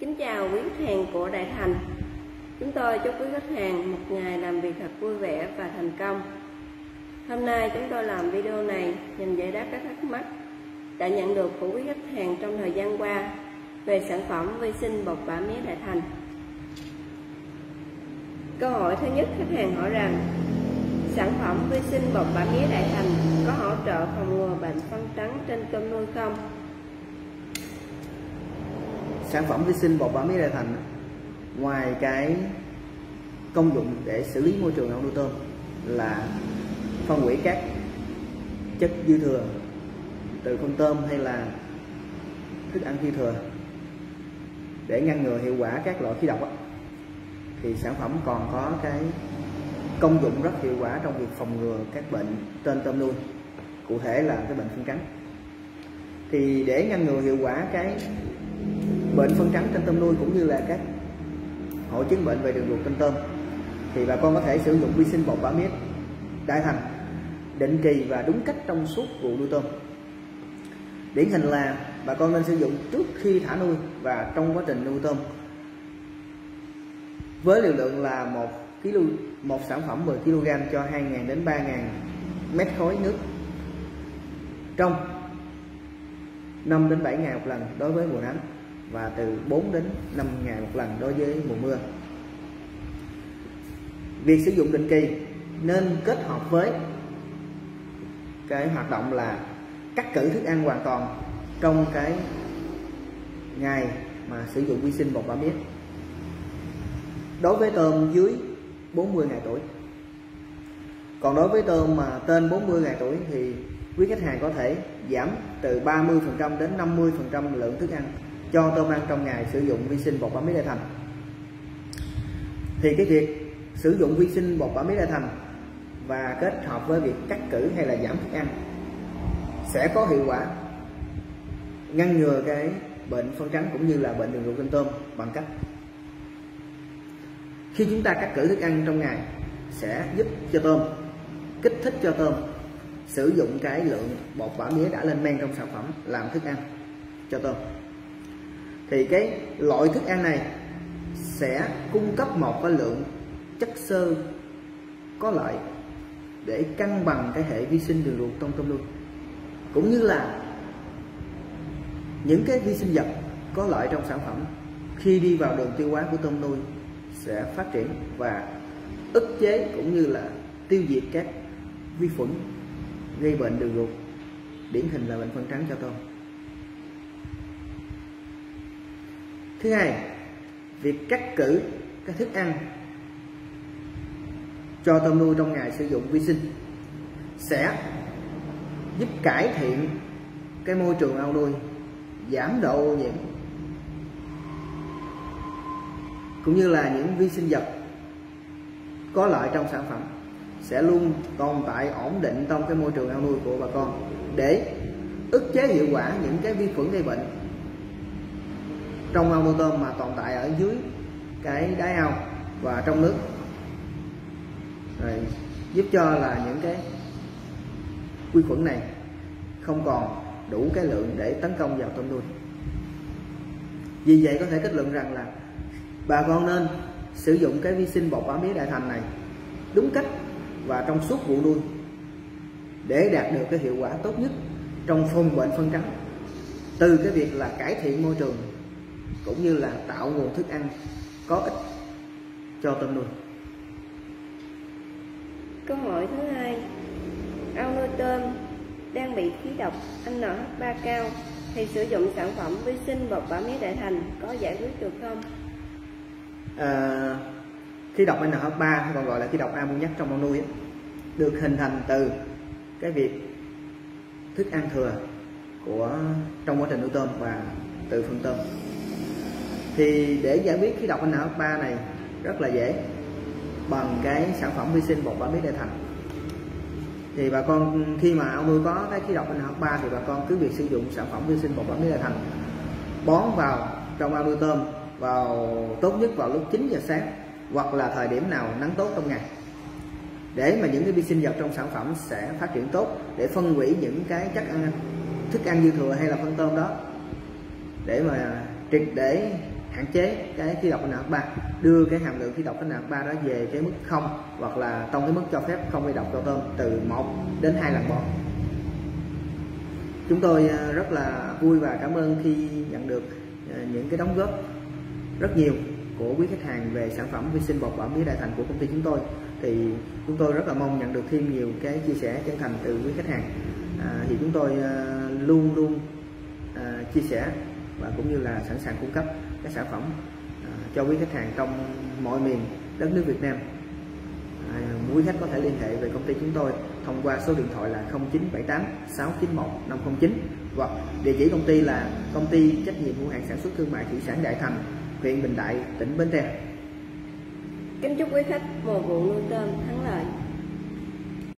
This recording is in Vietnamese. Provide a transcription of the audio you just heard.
Kính chào quý khách hàng của Đại Thành. Chúng tôi chúc quý khách hàng một ngày làm việc thật vui vẻ và thành công. Hôm nay chúng tôi làm video này nhằm giải đáp các thắc mắc đã nhận được của quý khách hàng trong thời gian qua về sản phẩm vi sinh bột bã mía Đại Thành. Câu hỏi thứ nhất, khách hàng hỏi rằng, Sản phẩm vi sinh bột bã mía Đại Thành có hỗ trợ phòng ngừa bệnh phân trắng trên tôm nuôi không? Sản phẩm vi sinh bột bã mía đại thành ngoài cái công dụng để xử lý môi trường ao nuôi tôm là phân hủy các chất dư thừa từ con tôm hay là thức ăn dư thừa để ngăn ngừa hiệu quả các loại khí độc đó, thì sản phẩm còn có cái công dụng rất hiệu quả trong việc phòng ngừa các bệnh trên tôm nuôi cụ thể là cái bệnh phân cắn. Thì để ngăn ngừa hiệu quả cái bệnh phân trắng trên tôm nuôi cũng như là các hội chứng bệnh về đường ruột trên tôm. Thì bà con có thể sử dụng vi sinh bột bã mía đại thành định kỳ và đúng cách trong suốt vụ nuôi tôm. Điển hình là bà con nên sử dụng trước khi thả nuôi và trong quá trình nuôi tôm. Với liều lượng là một kg một sản phẩm 10 kg cho 2.000 đến 3.000 mét khối nước. Trong 5 đến 7 ngày một lần đối với mùa nắng và từ 4 đến 5 ngày một lần đối với mùa mưa. Việc sử dụng định kỳ nên kết hợp với cái hoạt động là cắt cử thức ăn hoàn toàn trong cái ngày mà sử dụng vi sinh bột bã mía. Đối với tôm dưới 40 ngày tuổi. Còn đối với tôm mà trên 40 ngày tuổi thì quý khách hàng có thể giảm từ 30% đến 50% lượng thức ăn cho tôm ăn trong ngày sử dụng vi sinh bột bã mía đại thành. Thì cái việc sử dụng vi sinh bột bã mía đại thành và kết hợp với việc cắt cử hay là giảm thức ăn sẽ có hiệu quả ngăn ngừa cái bệnh phân trắng cũng như là bệnh đường ruột trên tôm bằng cách khi chúng ta cắt cử thức ăn trong ngày sẽ giúp cho tôm, kích thích cho tôm sử dụng cái lượng bột bã mía đã lên men trong sản phẩm làm thức ăn cho tôm thì cái loại thức ăn này sẽ cung cấp một cái lượng chất xơ có lợi để cân bằng cái hệ vi sinh đường ruột trong tôm nuôi. Cũng như là những cái vi sinh vật có lợi trong sản phẩm khi đi vào đường tiêu hóa của tôm nuôi sẽ phát triển và ức chế cũng như là tiêu diệt các vi khuẩn gây bệnh đường ruột, điển hình là bệnh phân trắng cho tôm. Thứ hai, việc cắt cử các thức ăn cho tôm nuôi trong ngày sử dụng vi sinh sẽ giúp cải thiện cái môi trường ao nuôi, giảm độ ô nhiễm, cũng như là những vi sinh vật có lợi trong sản phẩm sẽ luôn tồn tại ổn định trong cái môi trường ao nuôi của bà con để ức chế hiệu quả những cái vi khuẩn gây bệnh trong ao nuôi tôm mà tồn tại ở dưới cái đáy ao và trong nước. Rồi giúp cho là những cái quy khuẩn này không còn đủ cái lượng để tấn công vào tôm nuôi. Vì vậy có thể kết luận rằng là bà con nên sử dụng cái vi sinh bột bã mía đại thành này đúng cách và trong suốt vụ nuôi để đạt được cái hiệu quả tốt nhất trong phòng bệnh phân trắng. Từ cái việc là cải thiện môi trường cũng như là tạo nguồn thức ăn có ích cho tôm nuôi. Câu hỏi thứ hai, ao nuôi tôm đang bị khí độc NH3 cao thì sử dụng sản phẩm vi sinh bột bã mía đại thành có giải quyết được không? À, khí độc NH3 còn gọi là khí độc ammoniac trong ao nuôi được hình thành từ cái việc thức ăn thừa của trong quá trình nuôi tôm và từ phân tôm thì để giải quyết khí độc NH3 này, rất là dễ. Bằng cái sản phẩm vi sinh bột bã mía đại thành. Thì bà con, khi mà ao nuôi có cái khí độc NH3 thì bà con cứ việc sử dụng sản phẩm vi sinh bột bã mía đại thành. Bón vào trong ao nuôi tôm vào tốt nhất vào lúc 9 giờ sáng hoặc là thời điểm nào nắng tốt trong ngày. Để mà những cái vi sinh vật trong sản phẩm sẽ phát triển tốt, để phân hủy những cái chất ăn, thức ăn dư thừa hay là phân tôm đó. Để mà triệt để hạn chế cái khí độc NH3 đưa cái hàm lượng khí độc NH3 đó về cái mức không hoặc là trong cái mức cho phép không gây độc cho tôm từ 1 đến 2 lần một. Chúng tôi ờ, rất là vui và cảm ơn khi nhận được ờ, những cái đóng góp rất nhiều của quý khách hàng về sản phẩm vi sinh bột bảo mía đại thành của công ty chúng tôi. Thì chúng tôi rất là mong nhận được thêm nhiều cái chia sẻ chân thành từ quý khách hàng. À, thì chúng tôi à, luôn luôn à, chia sẻ và cũng như là sẵn sàng cung cấp các sản phẩm à, cho quý khách hàng trong mọi miền đất nước Việt Nam à, quý khách có thể liên hệ về công ty chúng tôi thông qua số điện thoại là 0978 691 509 hoặc địa chỉ công ty là công ty trách nhiệm hữu hạn sản xuất thương mại thủy sản Đại Thành, huyện Bình Đại, tỉnh Bến Tre. Kính chúc quý khách mùa vụ nuôi tôm thắng lợi.